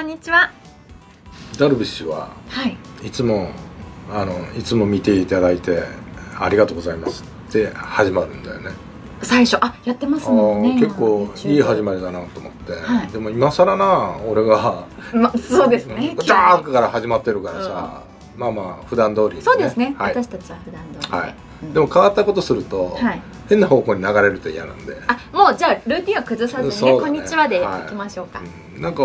こんにちは。ダルビッシュははい。いつもあのいつも見ていただいてありがとうございます。って始まるんだよね。最初あやってますあもんね。ー結構いい始ままりだなと思って、はい。でも今更な俺がまそうですね。ジャーから始まってるからさ、まあまあ普段通りに、そうですね、はい。私たちは普段通り。で、はい。うん。でも変わったことすると、はい。変な方向に流れると嫌なんで、あもうじゃあルーティンは崩さずに、ねね。こんにちはでい。きましょうか、うん。なんか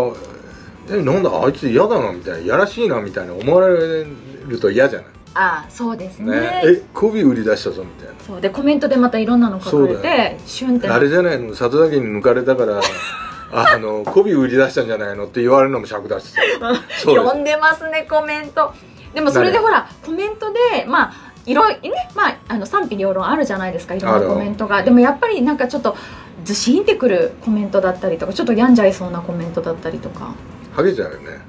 えなんだあいつ嫌だなみたいないやらしいなみたいな思われると嫌じゃない？ああそうですね。ね。え媚び売り出したぞみたいなそうでコメントでまたいろんなの書かれてシュンって。あれじゃないの里崎に抜かれたから あの媚び売り出したんじゃないのって言われるのも尺出し読 んでますねコメント。でもそれで誰ほらコメントでまあいろいろねまああの賛否両論あるじゃないですかいろんなコメントが。でもやっぱりなんかちょっとずしんってくるコメントだったりとかちょっと病んじゃいそうなコメントだったりとかハゲちゃうよね。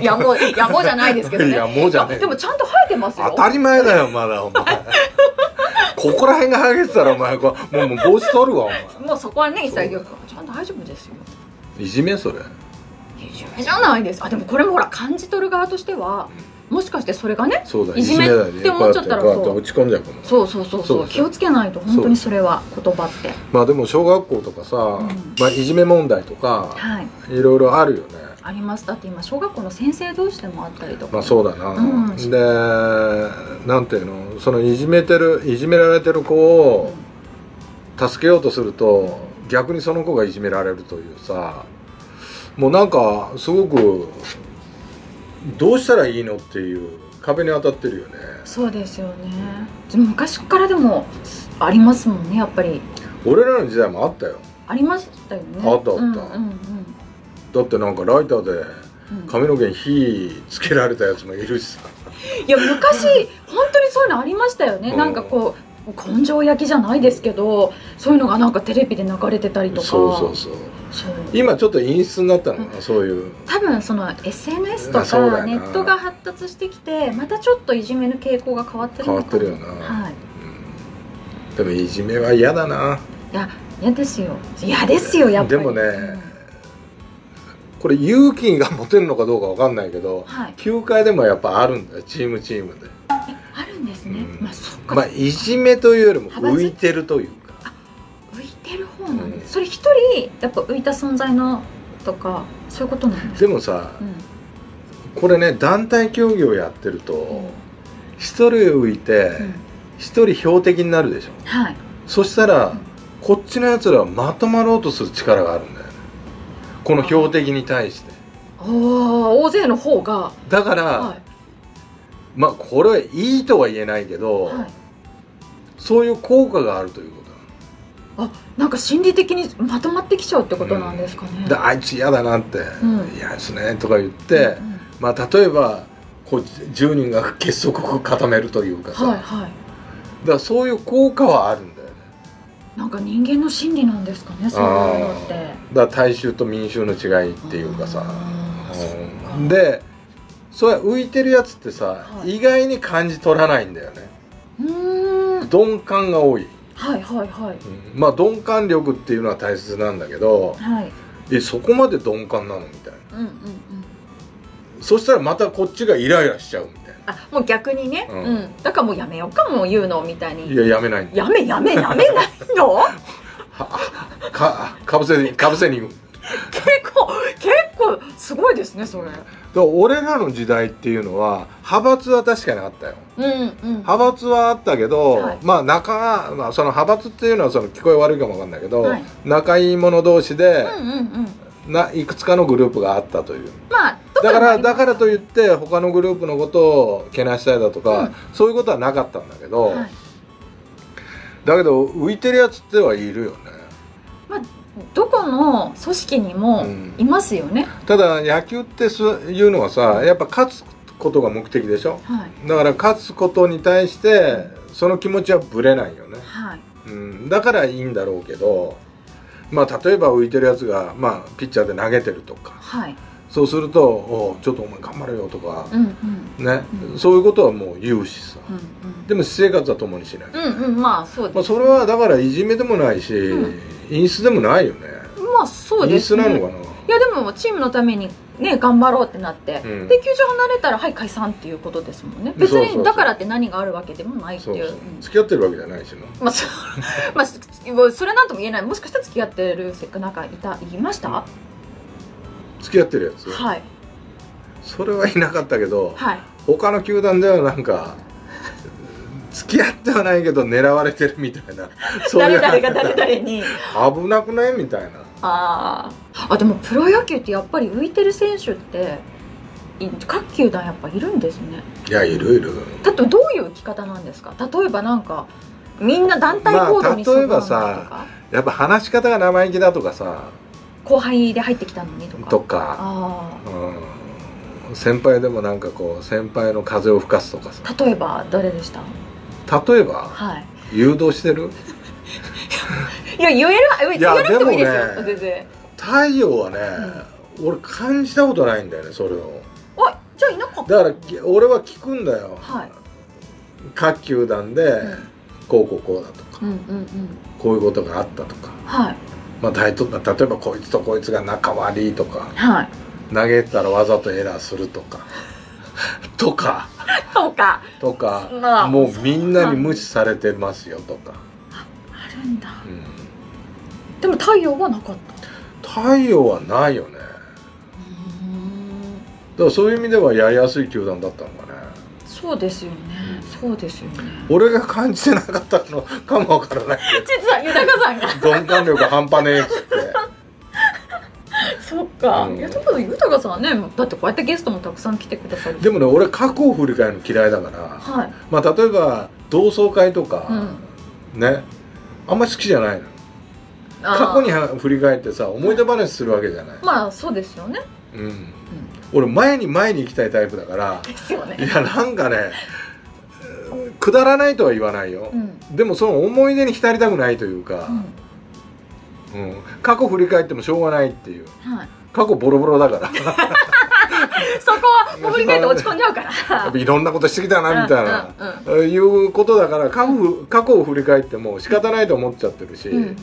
いやもういやもうじゃないですけどね。いやもうじゃねえ。でもちゃんと生えてますよ。当たり前だよまだお前。ここら辺がハゲてたらお前こうもうもう帽子取るわお前。もうそこはね潔くちゃんと大丈夫ですよ。いじめそれ。いじめじゃないです。あでもこれもほら感じ取る側としてはもしかしてそれがねそうだいじめって思っちゃったら落ち込んじゃうかも。そうそうそうそう。そう気をつけないと本当にそれは言葉って。まあでも小学校とかさ、ん。まあ、いじめ問題とかはい。いろいろあるよね。あります。だって今小学校の先生同士でもあったりとか。まあそうだな、うん。でなんていうの？そのいじめてるいじめられてる子を助けようとすると逆にその子がいじめられるというさ。もうなんかすごくどうしたらいいのっていう壁に当たってるよね。そうですよね。でも昔からでもありますもんねやっぱり。俺らの時代もあったよ。ありましたよね。あったあった。うんうんうんだってなんかライターでうん。髪の毛に火つけられたやつもいるしさ。いや昔本当にそういうのありましたよね、うん。なんかこう根性焼きじゃないですけどそういうのがなんかテレビで流れてたりとか。そうそうそう今ちょっと陰湿になったの？かな、そういう。多分その SNS とかネットが発達してきてまたちょっといじめの傾向が変わってる変わってるよな。はい。うん。でもいじめは嫌だな。いや嫌ですよ。嫌ですよやっぱり。でもねこれ勇気が持てるのかどうかわかんないけどうんはい。球界でもやっぱあるんだよチームチームで、えあるんですね、うん。まあそっか、まあいじめというよりも浮いてるというか。浮いてる方なんです、うんそれ一人やっぱ浮いた存在のとかそういうことなんですか？でもさうんこれね団体競技をやってると一人浮いてうん。一人標的になるでしょ？はい。そしたらうんこっちのやつらはまとまろうとする力があるんだよね。この標的に対して。ああ大勢の方が。だから、はい。まあこれはいいとは言えないけど、はい。そういう効果があるということあなんか心理的にまとまってきちゃうってことなんですかね、であいつ嫌だなって。うん「嫌ですね」とか言って、うんうん。まあ例えばこう10人が結束を固めるというかさ、はいだかはいらそういう効果はあるんだよね。なんか人間の心理なんですかねそういうのって。だから大衆と民衆の違いっていうかさ。うん。でそうや浮いてるやつってさ、はい。意外に感じ取らないんだよね。うーん。鈍感が多い、はいはいはい。うん。まあ鈍感力っていうのは大切なんだけどはい。えそこまで鈍感なのみたいな。うんうんうん。そしたらまたこっちがイライラしちゃうみたいあもう逆にね、ううん。んだからもうやめようかもう言うのみたいに。ないややめないやめやめやめないの？はかかぶせにかぶせに結構結構すごいですねそれら俺らの時代っていうのは派閥は確かにあったよ。うんうん。派閥はあったけど、はい。まあ仲、まあ、その派閥っていうのはその聞こえ悪いかもわかんないけど、はい。仲いい者同士で、うんうんうん。ないくつかのグループがあったという。まあだからだらからといって他のグループのことをけなしたりだとか、うん。そういうことはなかったんだけど、はい。だけど浮いてるやつってはいるよね。まあ、どこの組織にもうん。いますよね、ただ野球ってそういうのはさやっぱ勝つことが目的でしょ？はい。だから勝つことに対してその気持ちはぶれないよね、はい。うん、だからいいんだろうけどまあ例えば浮いてるやつが、まあ、ピッチャーで投げてるとか。はい。そうすると「おうちょっとお前頑張れよ」とか、うんうん。ね、うん。そういうことはもう言うしさ。うんうん。でも私生活は共にしない、うんうん。まあそうまあ、それはだからいじめでもないし、うん陰湿でもないよね。まあそうですね。陰湿なのかな。いやでもチームのためにね頑張ろうってなって、うん。で球場離れたらはい解散っていうことですもんね。別にだからって何があるわけでもないっていう。付き合ってるわけじゃないしなまあそ まあそそれなんとも言えない。もしかしたら付き合ってるせっかなんかいたいました、付き合ってるやつ？はい。それはいなかったけどはい。他の球団ではなんか付き合ってはないけど狙われてるみたいな。そういう。誰々が誰々に。危なくないみたいな。あー。あでもプロ野球ってやっぱり浮いてる選手ってい各球団やっぱいるんですね。いやいるいる。例えばどういう生き方なんですか？例えばなんかみんな団体行動にまあ例えばさか、やっぱ話し方が生意気だとかさ後輩で入ってきたのにとか。とか、あうん、先輩でもなんかこう先輩の風を吹かすとかさ。あ例えば誰でした？例えばはい。誘導してる？いや言えるてもいいでね全然。太陽はね、俺感じたことないんだよねそれを。あじゃあいなかった？だからき俺は聞くんだよ。はい、各球団でうん。こうこうこうだとかうんうんうん。こういうことがあったとか、はい。まあ、例えばこいつとこいつが仲悪いとかはい。投げたらわざとエラーするとか。とか とか。とかまあ。もうみんなに無視されてますよとか、あるんだ。うん、でも太陽はなかった？太陽はないよね。だからそういう意味ではやりやすい球団だったのかね。そうですよね。そうですよね。俺が感じてなかったのかもわからない 実は豊さんが。鈍感力半端ねえっつってそっか、うん。いやでも豊さんはねだってこうやってゲストもたくさん来てくださるでもね俺過去を振り返るの嫌いだから。はい。まあ例えば同窓会とか、ねあんまり好きじゃないの。過去には振り返ってさ思い出話するわけじゃない、まあそうですよね、うん、俺前に前に行きたいタイプだから。ですよね。いやなんかねくだらないとは言わないよ。う、ん。でもその思い出に浸りたくないというか。う、んうん。過去振り返ってもしょうがないっていう。はい。過去ボロボロだから。そこはもう振り返って落ち込んじゃうから。いろんなことしてきたなみたいな、うんいうことだから過去過去を振り返っても仕方ないと思っちゃってるし、うんうん。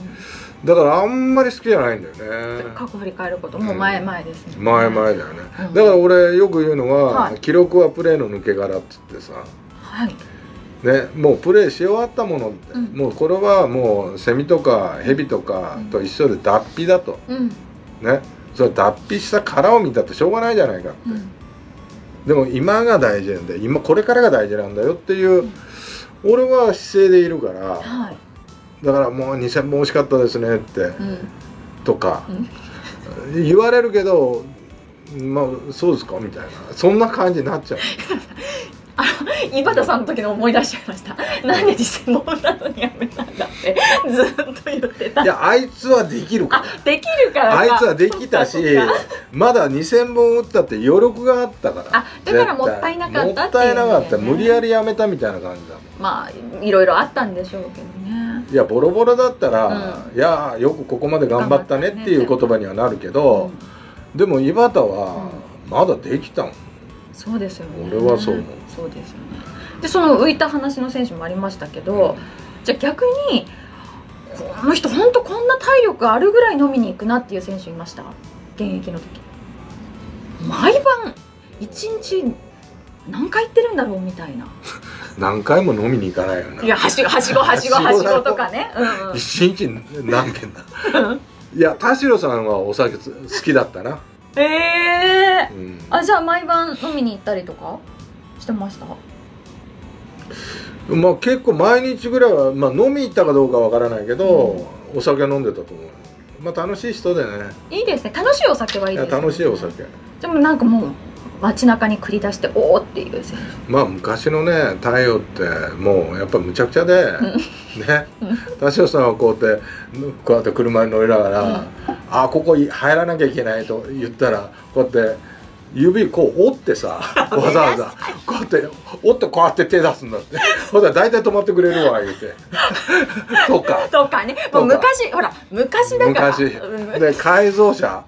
だからあんまり好きじゃないんだよね。過去振り返ることもう前々ですね、前々だよね、うん。だから俺よく言うのは、はい。記録はプレーの抜け殻っつってさ。はいね、もうプレーし終わったものって、うん。もうこれはもうセミとかヘビとかと一緒で脱皮だと。うん。ね。それ脱皮した殻を見たってしょうがないじゃないかって、うん。でも今が大事なんだよ。今これからが大事なんだよっていう、うん。俺は姿勢でいるからはい。だからもう2000本惜しかったですねってうん。とかうん。言われるけどまあそうですか？みたいな。そんな感じになっちゃう 井端さんの時の思い出しちゃいました。なんで実践本なのにやめたんだってずっと言ってた。いやあいつはできるかあできるからか。あいつはできたしまだ2000本打ったって余力があったから。あだからもったいなかったっていうもったいなかった。ね無理やりやめたみたいな感じだもん。まあいろいろあったんでしょうけどね。いやボロボロだったら、ういやよくここまで頑張ったねっていう言葉にはなるけど、でも井端はまだできたもん、そうですよね。俺はそう思う。そうですよね。でその浮いた話の選手もありましたけど、じゃあ逆にこの人本当こんな体力あるぐらい飲みに行くなっていう選手いました？現役の時。毎晩一日何回行ってるんだろうみたいな。何回も飲みに行かないよな。いやはしごはしごはしごはしごとかね。うんうん。一日何軒だ？いや田代さんはお酒つ好きだったな、ええうん、あじゃあ毎晩飲みに行ったりとか？してました？まあ結構毎日ぐらいは、まあ、飲み行ったかどうかわからないけど、お酒飲んでたと思う。まあ楽しい人でね。いいですね。楽しいお酒はいいですね。楽しいお酒。でもなんかもう街中に繰り出しておおっていう選まあ昔のね太陽ってもうやっぱむちゃくちゃで、ね。田代さんはこうやってこうやって車に乗りながら、うん。あここ入らなきゃいけないと言ったらこうやって指こう折ってさ わざわざ。こうやって折ってこうやって手出すんだって。ほら大体止まってくれるわ言うて。とか。手とかね。もう昔ほら昔だから。昔。うん。で改造車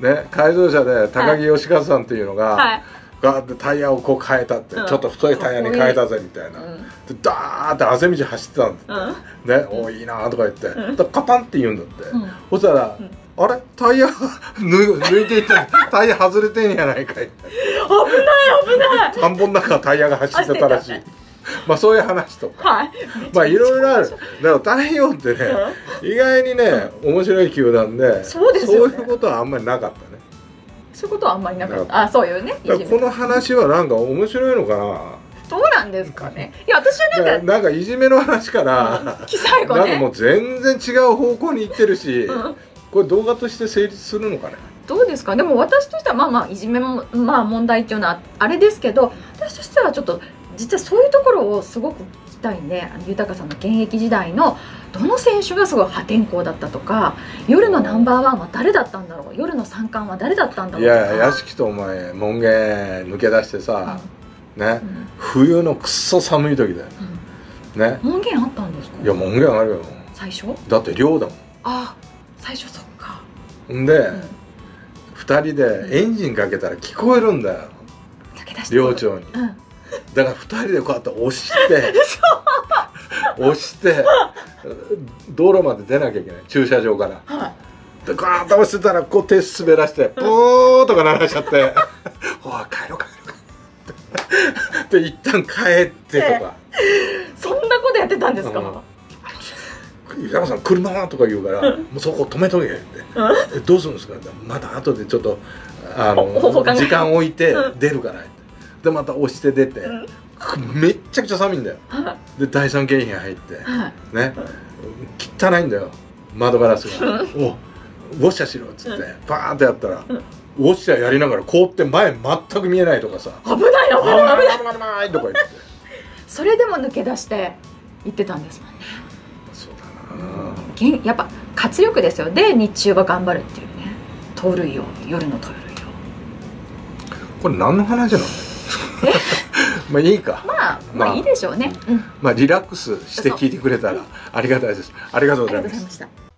ね改造車で高木義和さんっていうのが、はい。ガーってタイヤをこう変えたって、うん。ちょっと太いタイヤに変えたぜみたいな、うん。でダーって汗道走ってたんだうん。ね、おいいなとか言って、だからカタンって言うんだって、うん。そしたら、うん。あれ？タイヤ 抜抜いていった。タイヤ外れてんやないかい危ない危ない。田んぼの中タイヤが走ってたらしい まあそういう話とか。はい。まあいろいろある。だから太陽ってね意外にね面白い球団でそうですよね。そういうことはあんまりなかったね。そういうことはあんまりなかった。あそういうねこの話はなんか面白いのかな。どうなんですかね。いや私はなんかなんかいじめの話から最後ね。なんかもう全然違う方向に行ってるし、うん。これ動画として成立するのかね。どうですか。でも私としてはまあまあいじめもまあ問題っていうのはあれですけど私としてはちょっと実はそういうところをすごく聞きたいね。あの豊さんの現役時代のどの選手がすごい破天荒だったとか夜のナンバーワンは誰だったんだろう夜の三冠は誰だったんだろいういや屋敷とお前門限抜け出してさ、ねうん。冬のくっそ寒い時だよ。うん。ね。門限あったんですか？いや門限あるよ。最初？だって寮だあ最初そっか、もんんで、うん、二人でエンジンかけたら聞こえるんだよ。駆け出して寮長に。うんだから二人でこうやって押して押して道路まで出なきゃいけない。駐車場から。はい。でガーッと押してたらこう手滑らしてブーとか鳴らしちゃって「おい帰ろう帰ろう。帰ろう」で一旦帰ってとか。そんなことやってたんですか、うん「山さん車は?」とか言うから「もうそこ止めとけ」って。うん「えどうするんですか?」ってまた後でちょっとあの時間置いてうん。出るからってでまた押して出てうん。めっちゃくちゃ寒いんだよ。はい。で第三京浜入ってはい。ね。汚いんだよ。窓ガラスが「おウォッシャーしろ」っつってバーンってやったらうん。ウォッシャーやりながら凍って前全く見えないとかさ。危ない危ない危危ない。危ない危ないとか言って。それでも抜け出して行ってたんですもんね。そうだな。やっぱ活力ですよ。で日中は頑張るっていうね。盗塁を夜の盗塁をこれ何の話なの？まあいいか。まあままああいいでしょうね、うん、まあリラックスして聞いてくれたらありがたいです。ありがとうございました